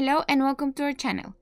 Hello and welcome to our channel.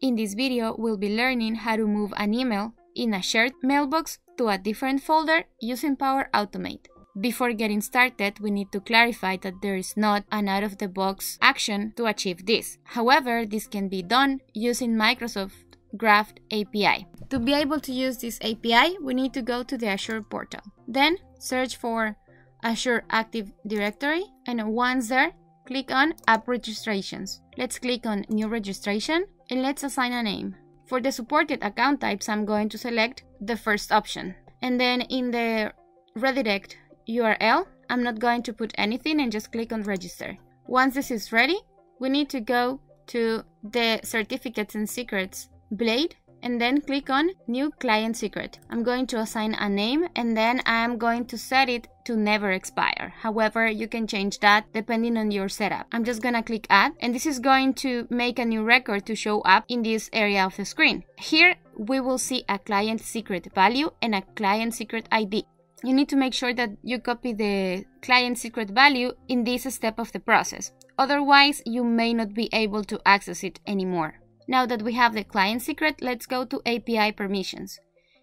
In this video, we'll be learning how to move an email in a shared mailbox to a different folder using Power Automate. Before getting started, we need to clarify that there is not an out-of-the-box action to achieve this. However, this can be done using Microsoft Graph API. To be able to use this API, we need to go to the Azure portal. Then search for Azure Active Directory and once there, click on App Registrations. Let's click on New Registration and let's assign a name. For the supported account types, I'm going to select the first option. And then in the redirect URL, I'm not going to put anything and just click on register. Once this is ready, we need to go to the certificates and secrets blade and then click on new client secret. I'm going to assign a name and then I'm going to set it to never expire. However, you can change that depending on your setup. I'm just gonna click add and this is going to make a new record to show up in this area of the screen. Here we will see a client secret value and a client secret ID. You need to make sure that you copy the client secret value in this step of the process. Otherwise, you may not be able to access it anymore. Now that we have the client secret, let's go to API permissions.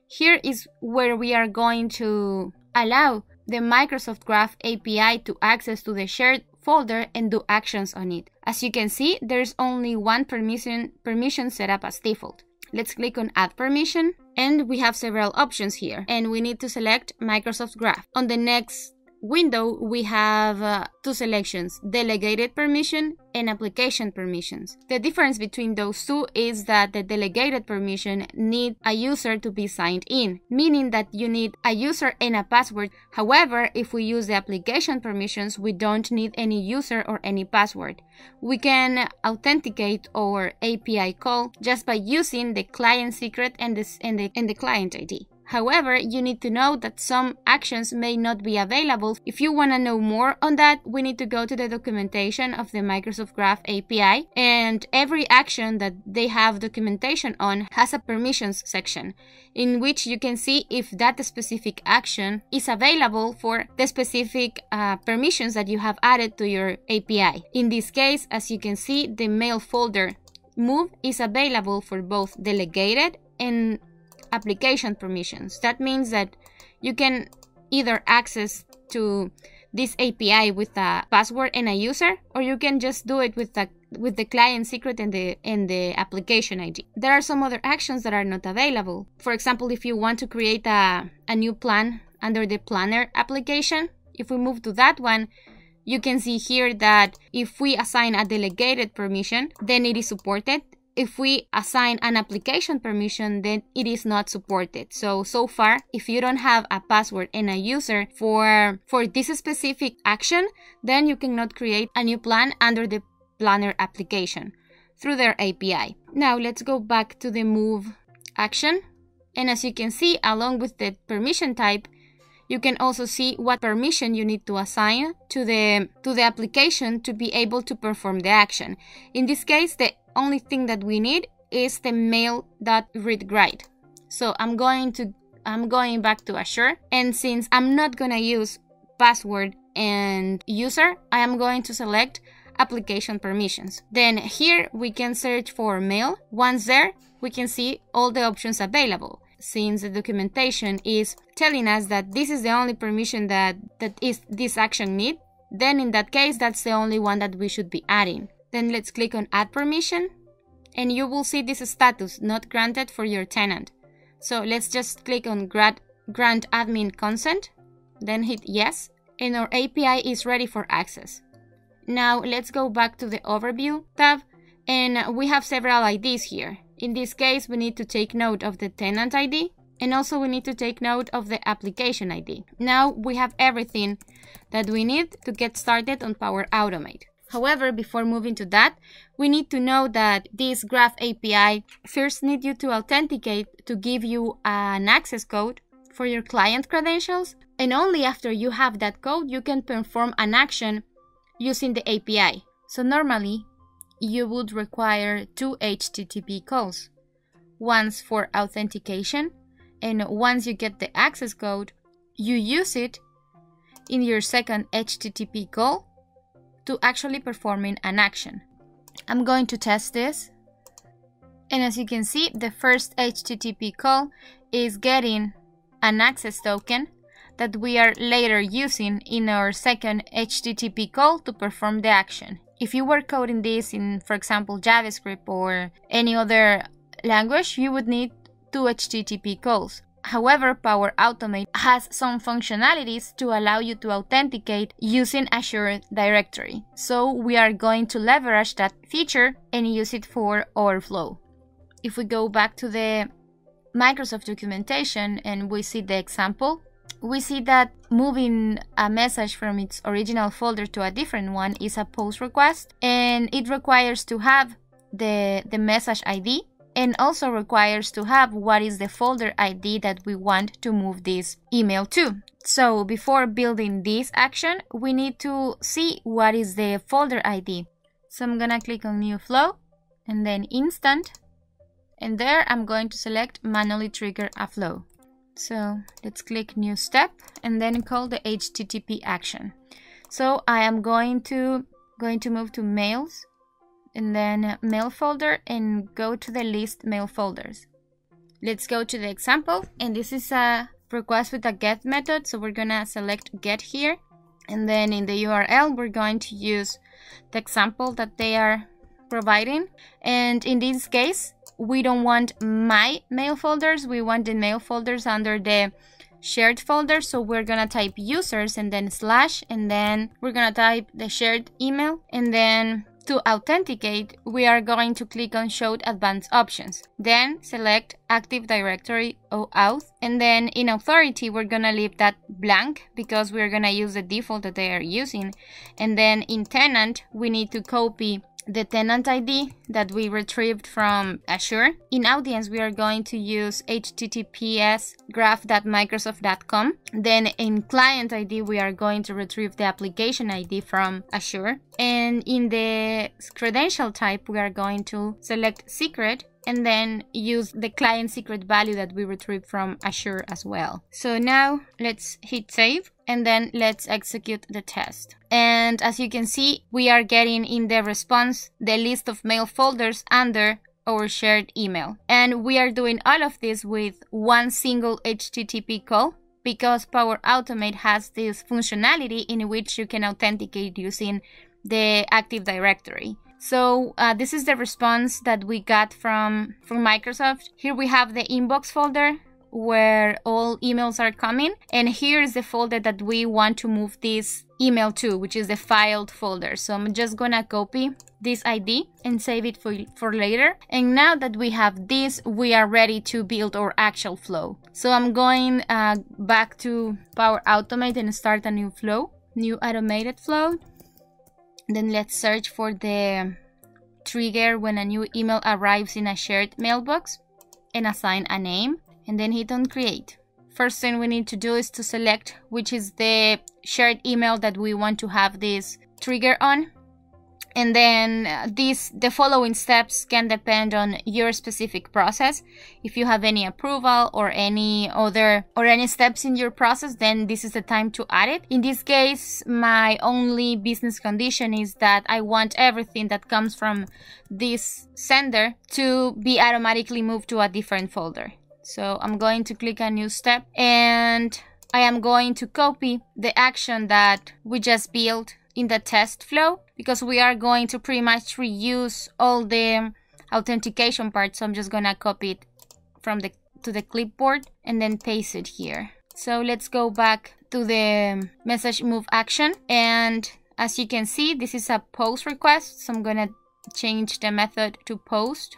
Here is where we are going to allow the Microsoft Graph API to access to the shared folder and do actions on it. As you can see, there's only one permission, permission set up as default. Let's click on add permission and we have several options here and we need to select Microsoft Graph. On the next window, we have uh, two selections, delegated permission and application permissions. The difference between those two is that the delegated permission need a user to be signed in, meaning that you need a user and a password. However, if we use the application permissions, we don't need any user or any password. We can authenticate our API call just by using the client secret and, and, the, and the client ID. However, you need to know that some actions may not be available. If you want to know more on that, we need to go to the documentation of the Microsoft Graph API and every action that they have documentation on has a permissions section in which you can see if that specific action is available for the specific uh, permissions that you have added to your API. In this case, as you can see, the mail folder move is available for both delegated and application permissions. That means that you can either access to this API with a password and a user, or you can just do it with the with the client secret and the and the application ID. There are some other actions that are not available. For example, if you want to create a, a new plan under the planner application, if we move to that one, you can see here that if we assign a delegated permission, then it is supported if we assign an application permission, then it is not supported. So, so far, if you don't have a password and a user for, for this specific action, then you cannot create a new plan under the Planner application through their API. Now, let's go back to the move action. And as you can see, along with the permission type, you can also see what permission you need to assign to the to the application to be able to perform the action. In this case, the only thing that we need is the mail.readwrite. So I'm going to I'm going back to Azure and since I'm not gonna use password and user, I am going to select application permissions. Then here we can search for mail. Once there, we can see all the options available. Since the documentation is telling us that this is the only permission that, that is this action need, then in that case, that's the only one that we should be adding. Then let's click on add permission and you will see this status not granted for your tenant. So let's just click on grant, grant admin consent, then hit yes, and our API is ready for access. Now let's go back to the overview tab and we have several IDs here. In this case, we need to take note of the tenant ID and also we need to take note of the application ID. Now we have everything that we need to get started on Power Automate. However, before moving to that, we need to know that this Graph API first need you to authenticate to give you an access code for your client credentials. And only after you have that code, you can perform an action using the API. So normally, you would require two HTTP calls. Once for authentication, and once you get the access code, you use it in your second HTTP call to actually performing an action. I'm going to test this. And as you can see, the first HTTP call is getting an access token that we are later using in our second HTTP call to perform the action. If you were coding this in, for example, JavaScript or any other language, you would need two HTTP calls. However, Power Automate has some functionalities to allow you to authenticate using Azure Directory. So we are going to leverage that feature and use it for our flow. If we go back to the Microsoft documentation and we see the example, we see that moving a message from its original folder to a different one is a post request and it requires to have the, the message ID and also requires to have what is the folder ID that we want to move this email to. So before building this action, we need to see what is the folder ID. So I'm gonna click on new flow and then instant and there I'm going to select manually trigger a flow. So let's click new step and then call the HTTP action. So I am going to going to move to mails and then mail folder and go to the list mail folders. Let's go to the example and this is a request with a get method. So we're gonna select get here and then in the URL we're going to use the example that they are providing. And in this case we don't want my mail folders we want the mail folders under the shared folder. So we're gonna type users and then slash and then we're gonna type the shared email and then to authenticate, we are going to click on Show Advanced Options. Then select Active Directory OAuth. And then in Authority, we're going to leave that blank because we're going to use the default that they are using. And then in Tenant, we need to copy the tenant ID that we retrieved from Azure. In audience, we are going to use https graph.microsoft.com. Then in client ID, we are going to retrieve the application ID from Azure. And in the credential type, we are going to select secret and then use the client secret value that we retrieved from Azure as well. So now let's hit save and then let's execute the test. And as you can see, we are getting in the response the list of mail folders under our shared email. And we are doing all of this with one single HTTP call because Power Automate has this functionality in which you can authenticate using the Active Directory. So uh, this is the response that we got from, from Microsoft. Here we have the inbox folder where all emails are coming. And here is the folder that we want to move this email to, which is the filed folder. So I'm just gonna copy this ID and save it for, for later. And now that we have this, we are ready to build our actual flow. So I'm going uh, back to Power Automate and start a new flow, new automated flow. Then let's search for the trigger when a new email arrives in a shared mailbox and assign a name and then hit on create. First thing we need to do is to select which is the shared email that we want to have this trigger on and then uh, these the following steps can depend on your specific process. If you have any approval or any other or any steps in your process then this is the time to add it. In this case my only business condition is that i want everything that comes from this sender to be automatically moved to a different folder. So i'm going to click a new step and i am going to copy the action that we just built in the test flow because we are going to pretty much reuse all the authentication part. So I'm just gonna copy it from the to the clipboard and then paste it here. So let's go back to the message move action and as you can see this is a post request so I'm gonna change the method to post.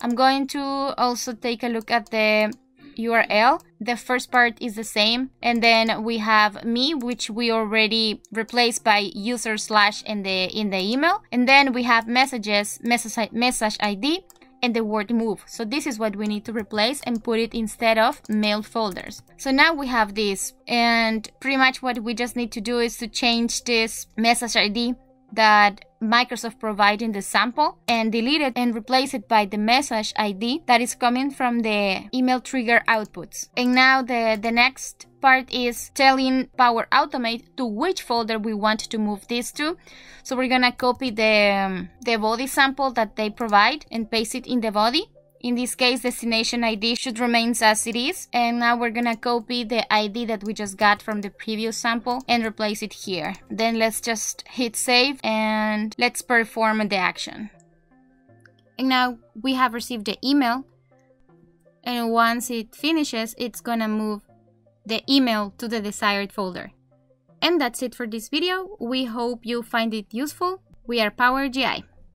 I'm going to also take a look at the URL. The first part is the same. And then we have me, which we already replaced by user slash in the in the email. And then we have messages, message, message ID, and the word move. So this is what we need to replace and put it instead of mail folders. So now we have this and pretty much what we just need to do is to change this message ID that Microsoft provided in the sample and delete it and replace it by the message ID that is coming from the email trigger outputs. And now the, the next part is telling Power Automate to which folder we want to move this to. So we're gonna copy the, um, the body sample that they provide and paste it in the body. In this case, destination ID should remain as it is. And now we're gonna copy the ID that we just got from the previous sample and replace it here. Then let's just hit save and let's perform the action. And now we have received the email. And once it finishes, it's gonna move the email to the desired folder. And that's it for this video. We hope you find it useful. We are Power GI.